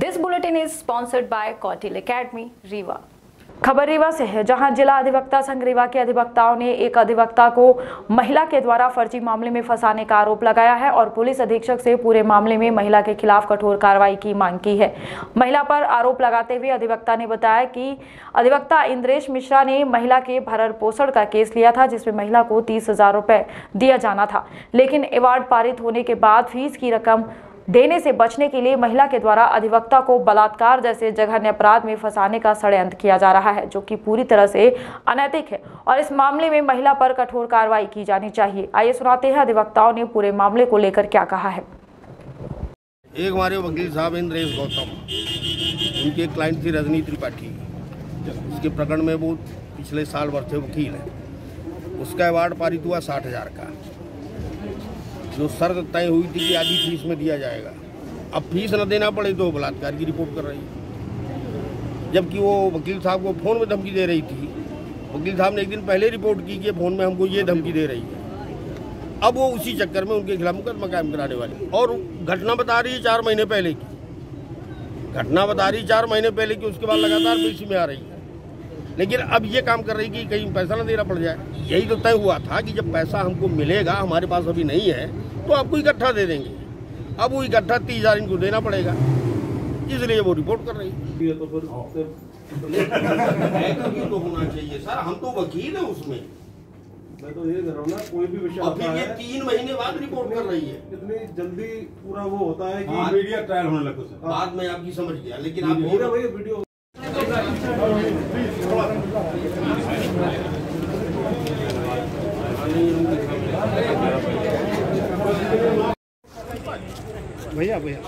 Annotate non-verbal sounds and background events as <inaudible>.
This bulletin is sponsored by Kautil Academy, Riva. खबर रीवा से है जहाँ जिला अधिवक्ता संघ रीवा के अधिवक्ताओं ने एक अधिवक्ता को महिला के द्वारा फर्जी मामले में फंसाने का आरोप लगाया है और पुलिस अधीक्षक से पूरे मामले में महिला के खिलाफ कठोर कार्रवाई की मांग की है महिला पर आरोप लगाते हुए अधिवक्ता ने बताया कि अधिवक्ता इंद्रेश मिश्रा ने महिला के भरण पोषण का केस लिया था जिसमें महिला को तीस दिया जाना था लेकिन अवार्ड पारित होने के बाद फ़ीस की रकम देने से बचने के लिए महिला के द्वारा अधिवक्ता को बलात्कार जैसे जघन्य अपराध में फंसाने का षड्यंत्र किया जा रहा है, जो कि पूरी तरह से अनैतिक है। और इस मामले में महिला पर कठोर कार्रवाई की जानी चाहिए। आइए सुनाते हैं अधिवक्ताओं ने पूरे मामले को लेकर क्या कहा है। एक हमारे वकील साहब इंद्रेश गौतम। उनकी क्लाइंट थी रजनी त्रिपाठी उसके प्रकरण में वो पिछले साल वर्ष वकील है। उसका अवार्ड पारित हुआ साठ हज़ार का। जो शर्त तय हुई थी कि आधी फ़ीस में दिया जाएगा। अब फ़ीस न देना पड़े तो बलात्कार की रिपोर्ट कर रही जबकि वो वकील साहब को फ़ोन में धमकी दे रही थी। वकील साहब ने एक दिन पहले रिपोर्ट की कि फ़ोन में हमको ये धमकी दे रही है। अब वो उसी चक्कर में उनके खिलाफ मुकदमा कायम कराने वाले और घटना बता रही है चार महीने पहले की। घटना बता रही है चार महीने पहले की, उसके बाद लगातार बेसी में आ रही है। लेकिन अब ये काम कर रही कि कहीं पैसा ना देना पड़ जाए। यही तो तय हुआ था कि जब पैसा हमको मिलेगा हमारे पास अभी नहीं है तो आपको इकट्ठा दे देंगे। अब वो इकट्ठा तीस हज़ार इनको देना पड़ेगा। इसलिए वो रिपोर्ट कर रही है। तो <laughs> तो होना चाहिए सर। हम तो वकील है उसमें। मैं तो ये कह रहा हूँ ना कोई भी विषय फिर ये तीन महीने बाद रिपोर्ट कर रही है। इतनी जल्दी पूरा वो होता है कि हाँ। मीडिया ट्रायल होने लगा सर बात में आपकी समझ गया लेकिन आप वीडियो भैया भैया।